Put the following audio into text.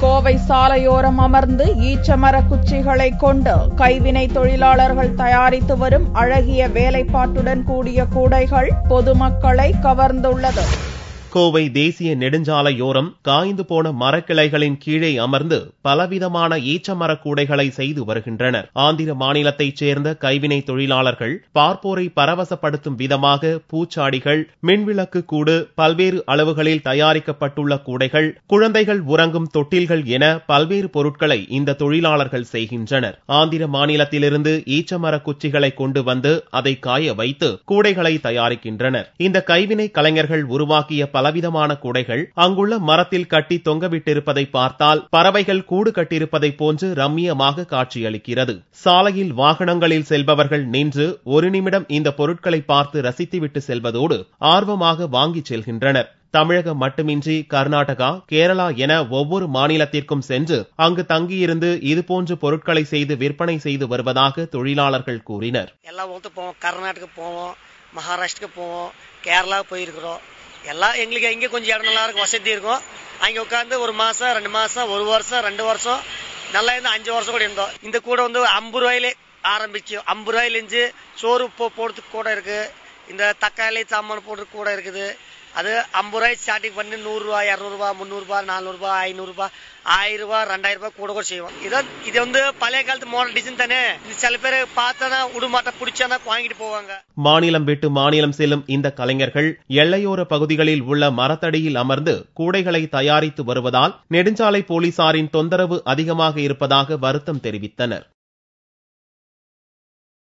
கோவை சாலையோரம் அமர்ந்து ஈச்சமர குச்சிகளை கொண்டு கைவினை தொழிலாளர்கள் தயாரித்து வரும் அழகிய வேலைப்பாட்டுடன் கூடிய கூடைகள் பொதுமக்களை கவர்ந்துள்ளது. கோவை தேசிய நெடுஞ்சாலையோரம் காய்ந்து போன மரக்கிளைகளின் கீழே அமர்ந்து பலவிதமான ஈச்சமரக் கூடைகளை செய்து வருகின்றனர். ஆந்திர மாநிலத்தைச் சேர்ந்த கைவினை தொழிலாளர்கள் பார்ப்போரை பரவசப்படுத்தும் விதமாக பூச்சாடிகள் மின்விளக்கு கூடு பல்வேறு அளவுகளில் தயாரிக்கப்பட்டுள்ள கூடைகள் குழந்தைகள் உறங்கும் தொட்டில்கள் என பல்வேறு பொருட்களை இந்த தொழிலாளர்கள் செய்கின்றனர். ஆந்திர மாநிலத்திலிருந்து ஈச்சமரக் குச்சிகளை கொண்டு வந்து அதை காய வைத்து கூடைகளை தயாரிக்கின்றனர். இந்த கைவினை கலைஞர்கள் உருவாக்கிய பல பலவிதமான கூடைகள் அங்குள்ள மரத்தில் கட்டி தொங்கவிட்டிருப்பதை பார்த்தால் பறவைகள் கூடு கட்டியிருப்பதை போன்று ரம்மியமாக காட்சியளிக்கிறது. சாலையில் வாகனங்களில் செல்பவர்கள் நின்று ஒரு நிமிடம் இந்த பொருட்களை பார்த்து ரசித்துவிட்டு செல்வதோடு ஆர்வமாக வாங்கிச் செல்கின்றனர். தமிழகம் மட்டுமின்றி கர்நாடகா கேரளா என ஒவ்வொரு மாநிலத்திற்கும் சென்று அங்கு தங்கியிருந்து இதுபோன்ற பொருட்களை செய்து விற்பனை செய்து வருவதாக தொழிலாளர்கள் கூறினர். எல்லா ஊருக்கு போவோம். கர்நாடகா போவோம். மகாராஷ்டிரா போவோம். கேரளா போயிருக்கிறோம். எல்லாம் எங்களுக்கு இங்கே கொஞ்சம் இடம் நல்லா இருக்கும் வசதி இருக்கும். அங்கே உட்காந்து ஒரு மாசம் ரெண்டு மாசம் ஒரு வருஷம் ரெண்டு வருஷம் நல்லா இருந்தால் அஞ்சு வருஷம் கூட இருந்தோம். இந்த கூட வந்து ஐம்பது ரூபாயிலே ஆரம்பிச்சு ஐம்பது ரூபாயிலேருந்து சோறு போ போடுறதுக்கு கூட இருக்கு. இந்த தக்காளி சாமான் போடுறதுக்கு கூட இருக்குது. அது ஐம்பது ரூபாய் ஸ்டார்டிங் பண்ணி நூறுரூவா இரநூறுபா முந்நூறுபா நானூறுபா ஐநூறுபா ஆயிரம் ரூபாய் ரெண்டாயிரம் ரூபாய் கூட கூட செய்வோம். இதோ இது வந்து பழைய காலத்து மாடல் டிசைன் தானே? இது சில பேர் பார்த்தனா உடுமாட்ட பிடிச்சானா வாங்கிட்டு போவாங்க. மாநிலம் விட்டு மாநிலம் செல்லும் இந்த கலைஞர்கள் எல்லையோர பகுதிகளில் உள்ள மரத்தடியில் அமர்ந்து கூடைகளை தயாரித்து வருவதால் நெடுஞ்சாலை போலீசாரின் தொந்தரவு அதிகமாக இருப்பதாக வருத்தம் தெரிவித்தனர்.